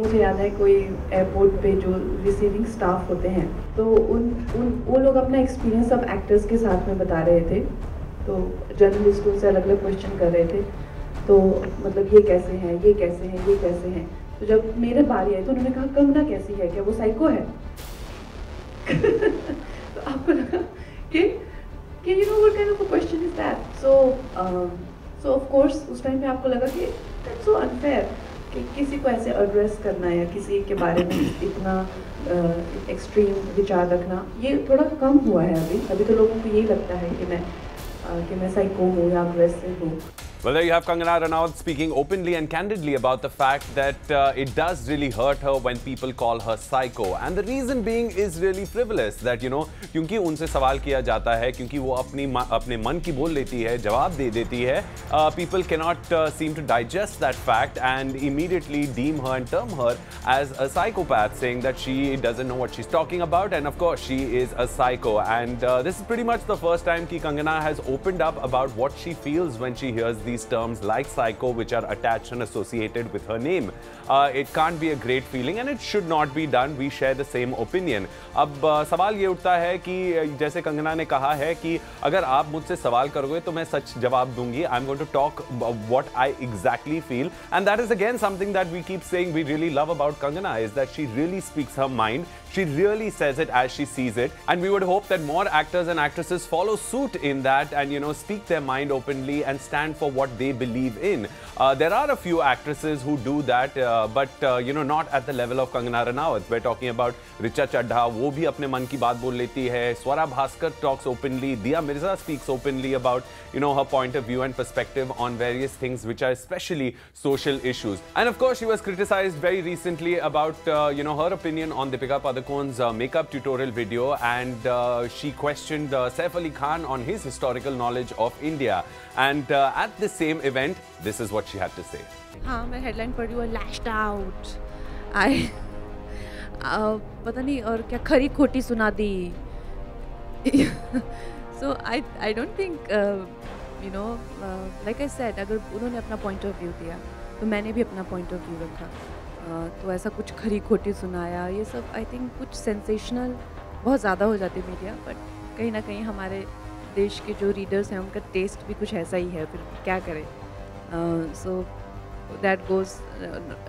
मुझे याद है कोई एयरपोर्ट पे जो रिसीविंग स्टाफ होते हैं तो उन उन, वो लोग अपना एक्सपीरियंस सब एक्टर्स के साथ में बता रहे थे। तो जर्नलिस्टों से अलग अलग क्वेश्चन कर रहे थे तो मतलब ये कैसे हैं, ये कैसे हैं, ये कैसे हैं। तो जब मेरे बारी आई तो उन्होंने कहा, कंगना कैसी है क्या? वो साइको है? तो आपको लगा कि कि you know what kind of question is that so so of course उस टाइम पे आपको लगा कि दैट्स सो अनफेयर कि किसी को ऐसे एड्रेस करना या किसी के बारे में इतना एक्सट्रीम विचार रखना, ये थोड़ा कम हुआ है अभी। अभी तो लोगों को यही लगता है कि मैं कि मैं साइको हूँ या अग्रेसिव हूँ। Well, there you have Kangana Ranaut speaking openly and candidly about the fact that uh, it does really hurt her when people call her psycho. And the reason being is really frivolous that, you know, क्योंकि उनसे सवाल किया जाता है क्योंकि वो अपनी अपने मन की बोल लेती है जवाब दे देती है uh, people cannot uh, seem to digest that fact and immediately deem her and term her as a psychopath saying that she doesn't know what she's talking about and of course she is a psycho and uh, this is pretty much the first time ki Kangana has opened up about what she feels when she hears these terms like psycho which are attached and associated with her name. Uh, it can't be a great feeling and it should not be done. We share the same opinion. अब uh, सवाल ये उठता है कि जैसे कंगना ने कहा है कि अगर आप मुझसे सवाल करोगे तो मैं सच जवाब दूंगी I am going to talk what I exactly feel and that is again something that we keep saying we really love about Kangana is that she really speaks her mind she really says it as she sees it. And we would hope that more actors and actresses follow suit in that and, you know, speak their mind openly and stand for what they believe in. Uh, there are a few actresses who do that, uh, but, uh, you know, not at the level of Kangana Ranaut. We're talking about Richa Chadha, baat bol leti hai. Swara Bhaskar talks openly. Dia Mirza speaks openly about, you know, her point of view and perspective on various things which are especially social issues. And of course, she was criticized very recently about, uh, you know, her opinion on Deepika Padukone Padukone's uh, makeup tutorial video and uh, she questioned uh, Saif Ali Khan on his historical knowledge of India. And at the same event, this is what she had to say. हाँ मैं headline पढ़ी हुआ lashed out I पता नहीं, और क्या खरी खोटी सुना दी. So I I don't think you know like I said अगर उन्होंने अपना पॉइंट ऑफ़ व्यू दिया तो मैंने भी अपना पॉइंट ऑफ़ व्यू रखा. तो ऐसा कुछ खरी खोटी सुनाया, ये सब आई थिंक कुछ सेंसेशनल बहुत ज़्यादा हो जाती मीडिया बट कहीं ना कहीं हमारे देश के जो रीडर्स हैं, उनका टेस्ट भी कुछ ऐसा ही है, फिर क्या करें? सो दैट गोज़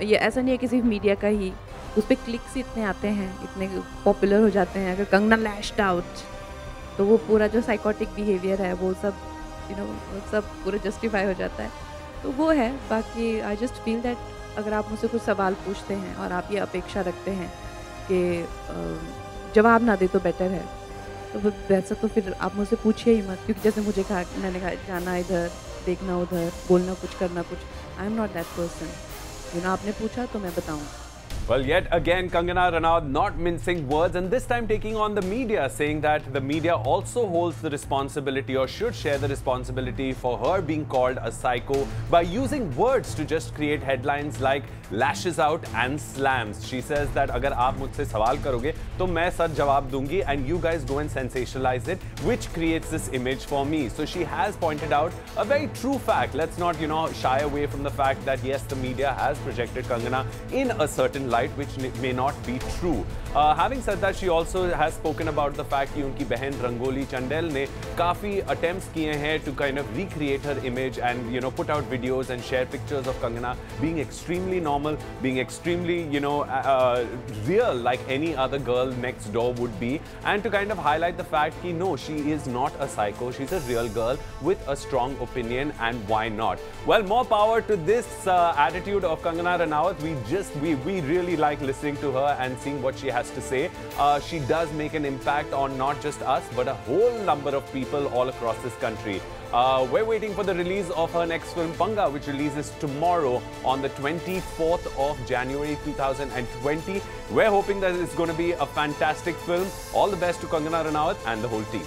ये ऐसा नहीं है किसी मीडिया का ही उस पर क्लिक्स इतने आते हैं इतने पॉपुलर हो जाते हैं अगर कंगना लैश्ड आउट तो वो पूरा जो साइकोटिक बिहेवियर है वो सब यू you नो know, सब पूरा जस्टिफाई हो जाता है। तो वो है बाकी आई जस्ट फील दैट अगर आप मुझसे कुछ सवाल पूछते हैं और आप ये अपेक्षा रखते हैं कि जवाब ना दे तो बेटर है। तो वैसा तो फिर आप मुझसे पूछिए ही मत क्योंकि जैसे मुझे कहा मैंने कहा जाना इधर देखना उधर, बोलना कुछ, करना कुछ। I am not that person you ना आपने पूछा तो मैं बताऊँ। Well, yet again, Kangana Ranaut not mincing words and this time taking on the media, saying that the media also holds the responsibility or should share the responsibility for her being called a psycho by using words to just create headlines like lashes out and slams. She says that agar aap mujhse sawal karoge, to main sach jawab dungi and you guys go and sensationalize it, which creates this image for me. So she has pointed out a very true fact. Let's not, you know, shy away from the fact that yes, the media has projected Kangana in a certain light which may not be true. Uh, having said that, she also has spoken about the fact that unki behan Rangoli Chandel ne kafi attempts hain to kind of recreate her image and you know put out videos and share pictures of Kangana being extremely normal, being extremely you know uh, real like any other girl next door would be, and to kind of highlight the fact that no, she is not a psycho. She's a real girl with a strong opinion, and why not? Well, more power to this uh, attitude of Kangana Ranaut. We just we we really really like listening to her and seeing what she has to say. Uh, she does make an impact on not just us, but a whole number of people all across this country. Uh, we're waiting for the release of her next film, Panga, which releases tomorrow on the 24th of January 2020. We're hoping that it's going to be a fantastic film. All the best to Kangana Ranaut and the whole team.